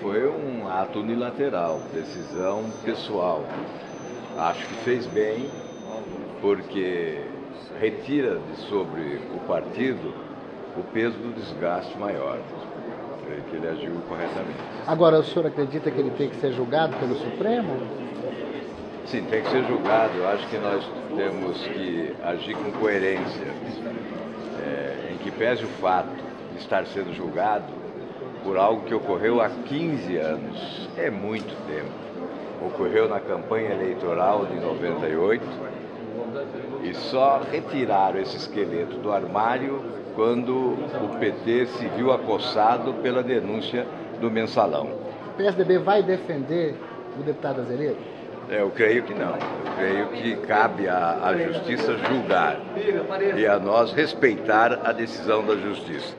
Foi um ato unilateral, decisão pessoal. Acho que fez bem, porque retira de sobre o partido o peso do desgaste maior. Creio que ele agiu corretamente. Agora, o senhor acredita que ele tem que ser julgado pelo Supremo? Sim, tem que ser julgado. Eu acho que nós temos que agir com coerência. É, em que pese o fato de estar sendo julgado por algo que ocorreu há 15 anos. É muito tempo. Ocorreu na campanha eleitoral de 98 e só retiraram esse esqueleto do armário quando o PT se viu acossado pela denúncia do mensalão. O PSDB vai defender o deputado Azeredo? É, eu creio que não. Eu creio que cabe à, à justiça julgar e a nós respeitar a decisão da justiça.